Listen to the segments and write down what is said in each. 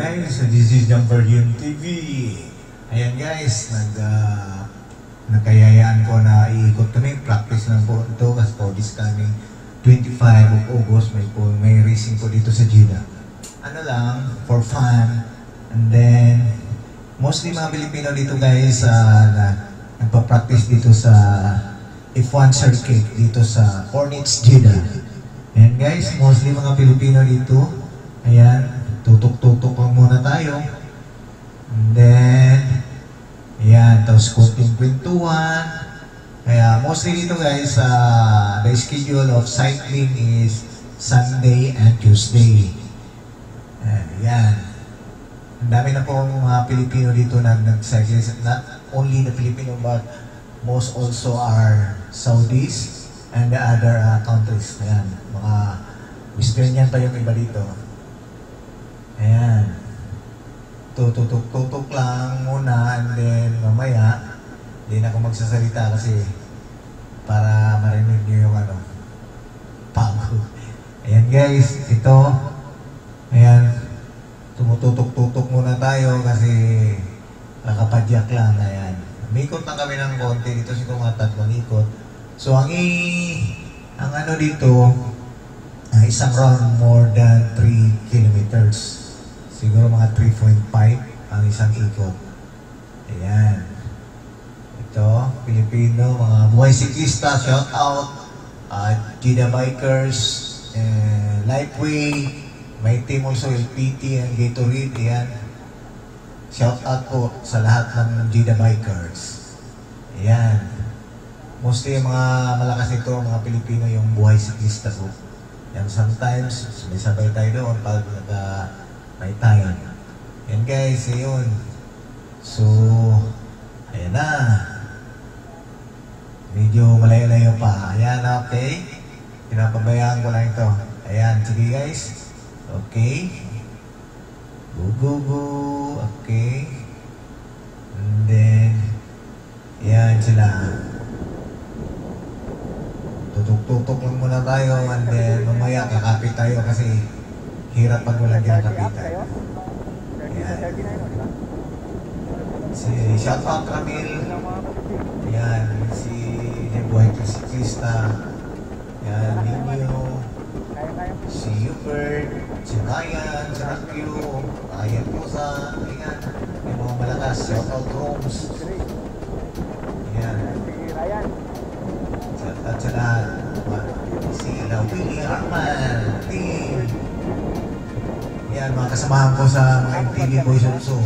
guys, this is Jumper Yun TV. Ayan guys, nag, uh, nagkayayaan ko na iikot kami. Practice lang po ito kasi po this coming 25 of August may, po, may racing po dito sa Jeddah. Ano lang, for fun. And then, mostly mga Pilipino dito guys, uh, na nagpa-practice dito sa F1 circuit dito sa Hornets Jeddah. Ayan guys, mostly mga Pilipino dito. Ayan, tutok-tutok lang muna tayo. And then, ayan, tapos kunting kwentuhan. Kaya mostly dito guys, uh, the schedule of cycling is Sunday and Tuesday. Ayan. Ang dami na po mga Pilipino dito na nag-cycle. Not only the Filipino but most also are Saudis and the other uh, countries. Ayan, mga Western pa yung iba dito. Ayan. Tututok-tutok lang muna and then mamaya, hindi na ako magsasalita kasi para marinig niyo yung ano, pagod. Ayan guys, ito, ayan, tumututok-tutok muna tayo kasi nakapadyak lang, ayan. Umikot na kami ng konti dito si Kumatat, umikot. So ang i, ang ano dito, ang isang round more than 3 kilometers. Siguro mga 3.5 ang isang ikot. Ayan. Ito, Pilipino, mga buhay siklista, shout out. Uh, Gida Bikers, uh, Lifeway, may team also LPT and Gatorade, ayan. Shout out po sa lahat ng Gida Bikers. Ayan. Mostly yung mga malakas ito, mga Pilipino, yung buhay siklista po. Yan sometimes, may sabay tayo doon pag may time. Yan guys, yun. So, ayan na. Medyo malayo-layo pa. Ayan, okay. Pinapabayaan ko lang ito. Ayan, sige guys. Okay. Go, go, go. Okay. And then, ayan sila. Tutok-tutok lang muna tayo and then mamaya kakapit tayo kasi hirap pag walang kinakapitan. Ayan. Si out Ramil. Ayan. Si Nebuhay Krista. Ayan. Ninyo. Si Hubert. Si Ryan. Si Rakyo. Ryan Pusa. Ayan. Yung mga malakas. Shout out Roms. Ayan. Shout out sa lahat. Si Lawili Arman. Team. Yan, mga kasamahan ko sa mga MTV Boys also.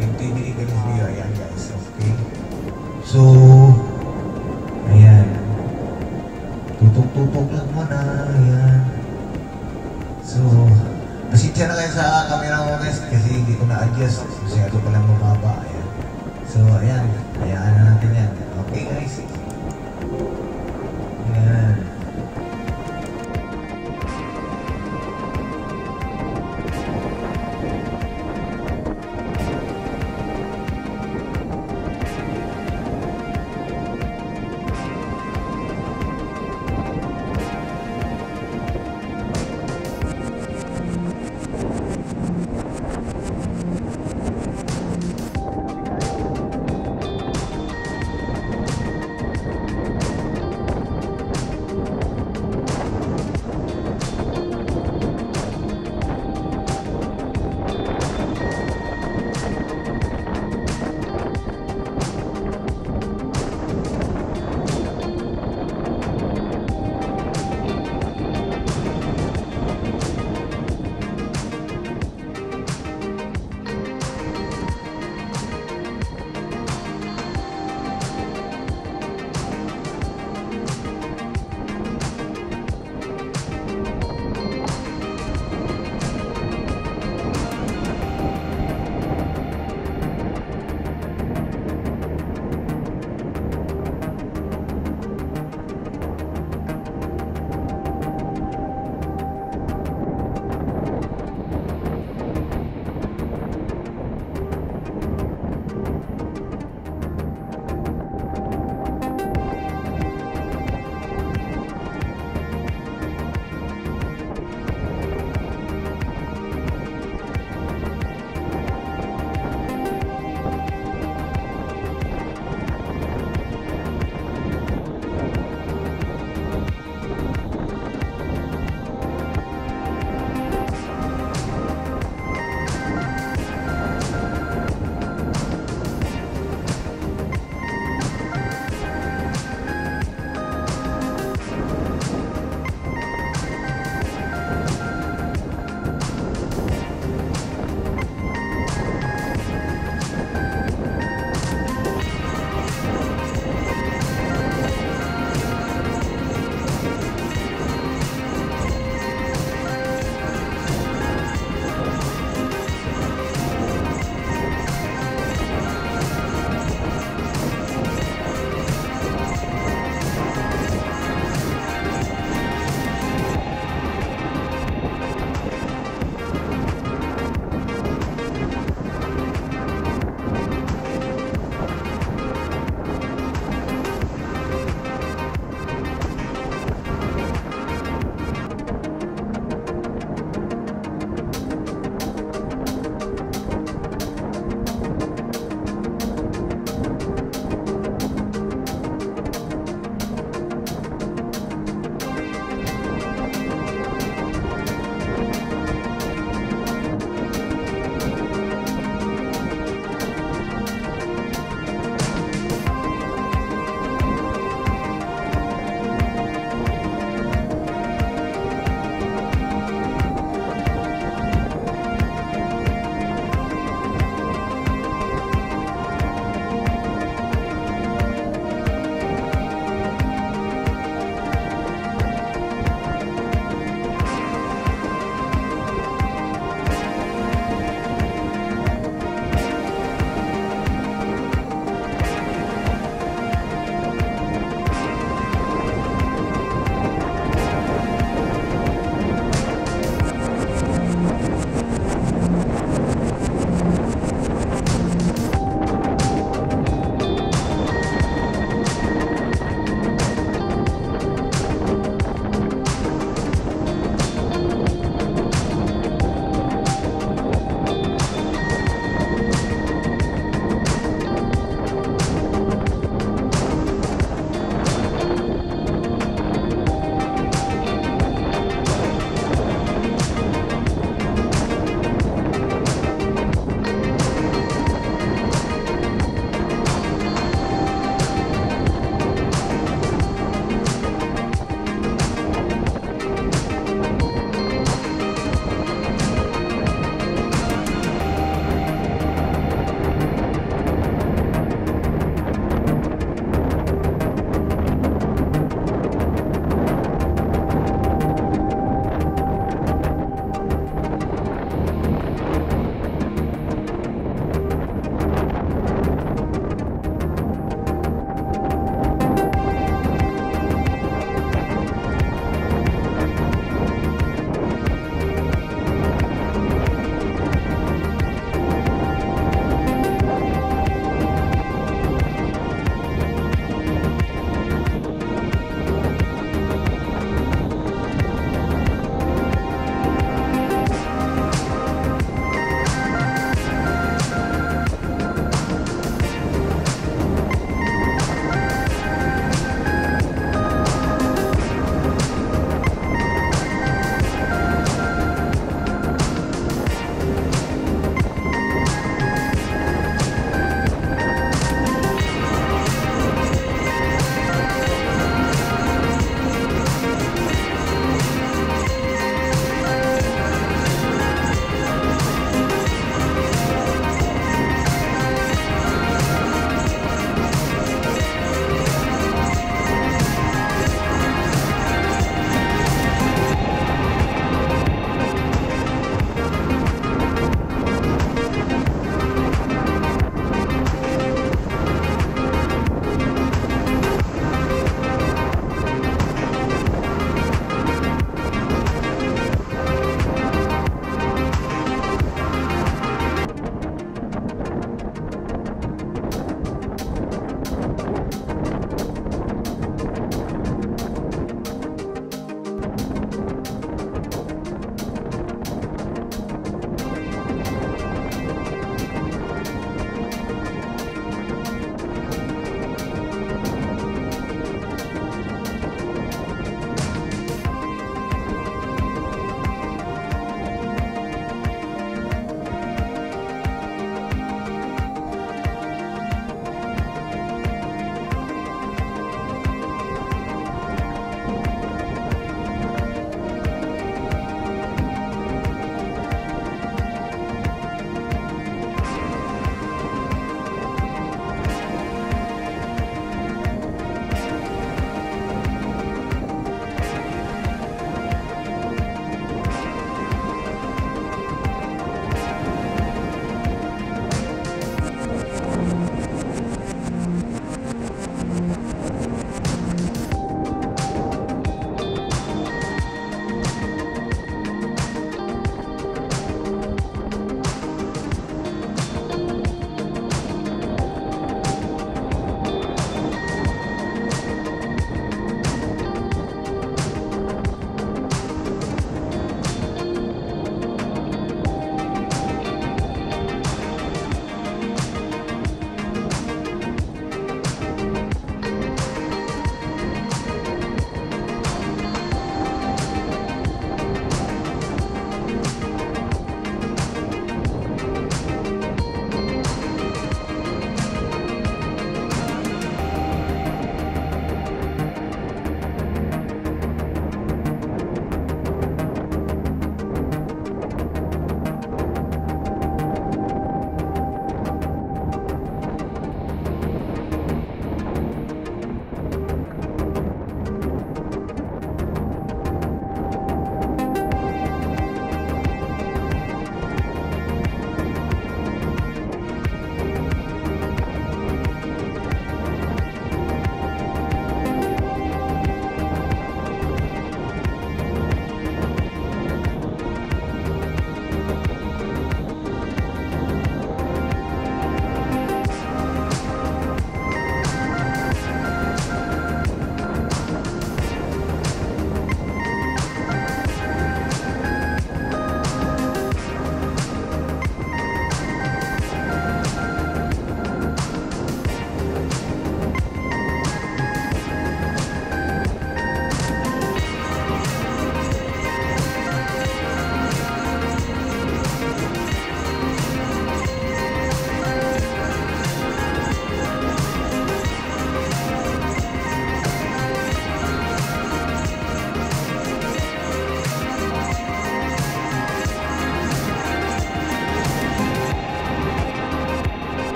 MTV Galis Bio. Ayan guys, okay. So, ayan. Tutok-tutok lang muna. Ayan. So, pasensya na kayo sa camera ko guys kasi hindi ko na-adjust. Masyado pa lang mababa. Ayan. So, ayan. Hayaan na natin yan. Okay guys.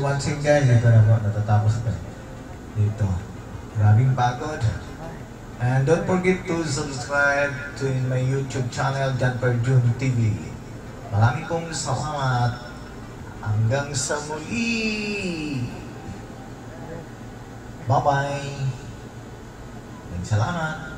mancing guys itu dapat tetap Itu, grabbing pagod and don't forget to subscribe to my YouTube channel dan Perjun TV maraming pong salamat hanggang sa muli bye bye dan salamat